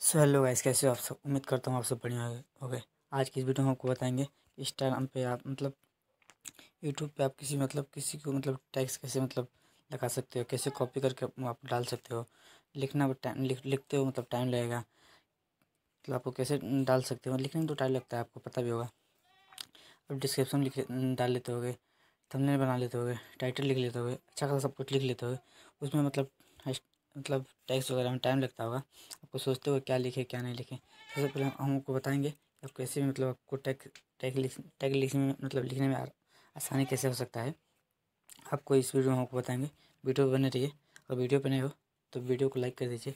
So hello guys, कैसे हो आप सब? उम्मीद करता हूँ आप सब बढ़िया हो गए आज की इस वीडियो में आपको बताएँगे इंस्टाग्राम पे आप मतलब यूट्यूब पे आप किसी मतलब किसी को मतलब टैक्स कैसे मतलब लगा सकते हो, कैसे कॉपी करके आप डाल सकते हो, लिखना टाइम लिख, लिखते हो मतलब टाइम लगेगा। मतलब आपको कैसे डाल सकते हो, लिखने में तो टाइम लगता है, आपको पता भी होगा। अब डिस्क्रिप्शन लिख, डाल लेते हो थंबनेल बना लेते हो टाइटल लिख लेते हो अच्छा खासा सब कुछ लिख लेते हो उसमें मतलब मतलब टैक्स वगैरह में टाइम लगता होगा। आपको सोचते हो क्या लिखे, क्या नहीं लिखे। सबसे पहले हम आपको बताएँगे आप कैसे मतलब आपको टैग टैग लिख टैग लिखने में मतलब लिखने में आसानी कैसे हो सकता है। आपको इस वीडियो में आपको बताएँगे। वीडियो बने रहिए। और वीडियो बने हो तो वीडियो को लाइक कर दीजिए।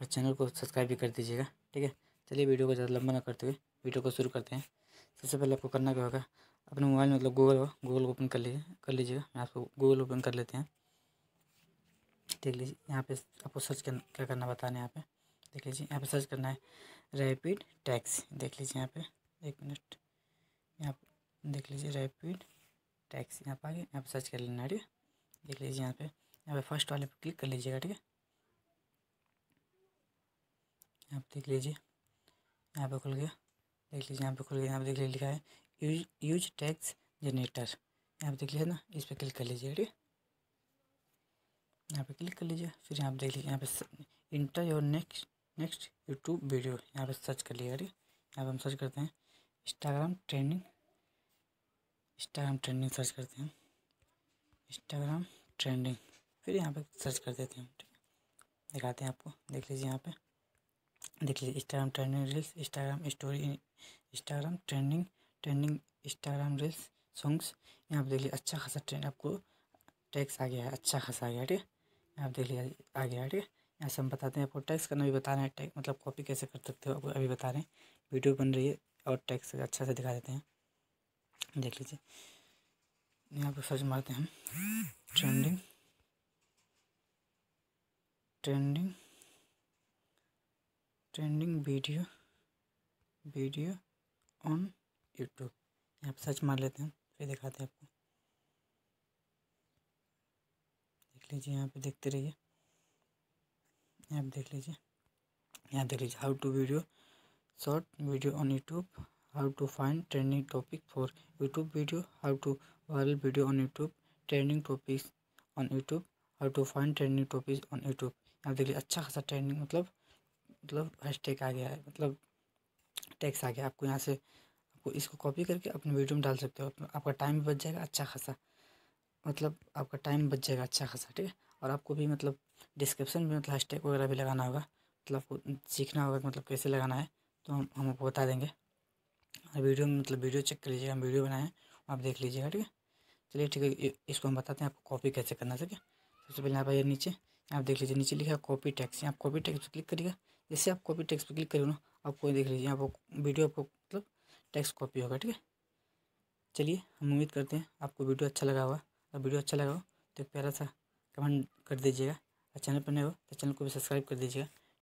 और चैनल को सब्सक्राइब भी कर दीजिएगा। ठीक है? चलिए वीडियो को ज़्यादा लंबा ना करते हुए वीडियो को शुरू करते हैं। सबसे पहले आपको करना क्या होगा? अपने मोबाइल में मतलब गूगल हो गूगल ओपन कर लीजिए, कर लीजिएगा। मैं आपको गूगल ओपन कर लेते हैं। देख लीजिए यहाँ पे आपको सर्च करना क्या करना बताने यहाँ पे देख लीजिए यहाँ पे सर्च करना है रैपिड टैक्स देख लीजिए यहाँ पे एक मिनट यहाँ देख लीजिए रैपिड टैक्स यहाँ पे आगे यहाँ पे सर्च कर लेना ठीक है देख लीजिए यहाँ पे यहाँ पे फ़र्स्ट वाले पे क्लिक कर लीजिएगा ठीक है यहाँ पे देख लीजिए यहाँ पे खुल गया देख लीजिए यहाँ पे खुल गया यहाँ पे देख लीजिए लिखा है यूज़ यूज़ टैक्स जनरेटर यहाँ पे देख लीजिए ना इस पर क्लिक कर लीजिए ठीक है यहाँ पे क्लिक कर लीजिए, फिर यहाँ पे देख लीजिए, यहाँ पे enter your next next YouTube video यहाँ पे सर्च कर लीजिए ठीक यहाँ पे हम सर्च करते हैं Instagram trending Instagram trending search करते हैं इंस्टाग्राम ट्रेंडिंग फिर यहाँ पे सर्च कर देते हैं ठीक है? दिखाते हैं आपको, देख लीजिए यहाँ पे, देख लीजिए Instagram trending reels Instagram story Instagram trending trending Instagram reels songs यहाँ पे देख लीजिए अच्छा खासा ट्रेंड आपको टैक्स आ गया है अच्छा खासा आ गया ठीक है? आप देख लीजिए आ गया ठीक है यहाँ से हम बताते हैं आपको टैक्स करना भी बता रहे हैं टैक्स मतलब कॉपी कैसे कर सकते हो आपको अभी बता रहे हैं। वीडियो बन रही है और टैक्स अच्छा से दिखा देते हैं। देख लीजिए। यहाँ पर सर्च मारते हैं trending trending trending video video on YouTube यहाँ पर सर्च मार लेते हैं, फिर दिखाते हैं आपको। लीजिए, यहाँ पे देखते रहिए। यहाँ पे देख लीजिए। यहाँ देख लीजिए how to video short video on YouTube how to find trending topic for YouTube video how to viral video on YouTube trending topics on YouTube how to find trending topic on YouTube यहाँ देख लीजिए अच्छा खासा trending मतलब मतलब hashtag आ गया है मतलब टैक्स आ गया आपको यहाँ से, आपको इसको कॉपी करके अपने वीडियो में डाल सकते हो। आपका टाइम भी बच जाएगा अच्छा खासा। मतलब आपका टाइम बच जाएगा अच्छा खासा, ठीक है? और आपको भी मतलब डिस्क्रिप्शन में मतलब हैशटैग वगैरह भी लगाना होगा। मतलब आपको सीखना होगा मतलब कैसे लगाना है तो हम हम आपको बता देंगे। और वीडियो में मतलब वीडियो चेक कर लीजिएगा, हम वीडियो बनाए हैं, आप देख लीजिएगा, ठीक है? चलिए, ठीक है इसको हम बताते हैं आपको कॉपी कैसे करना ठीक है? सबसे पहले आप आइए नीचे, आप देख लीजिए, नीचे लिखा है कॉपी टैक्स आप कॉपी टैक्स पर क्लिक करिएगा। जैसे आप कॉपी टैक्स पर क्लिक करिए ना आपको देख लीजिए, आपको वीडियो आपको मतलब टैक्स कॉपी होगा, ठीक है? चलिए, हम उम्मीद करते हैं आपको वीडियो अच्छा लगा होगा। और वीडियो अच्छा लगा हो तो एक प्यारा सा कमेंट कर दीजिएगा। और चैनल पर नए हो तो चैनल को भी सब्सक्राइब कर दीजिएगा।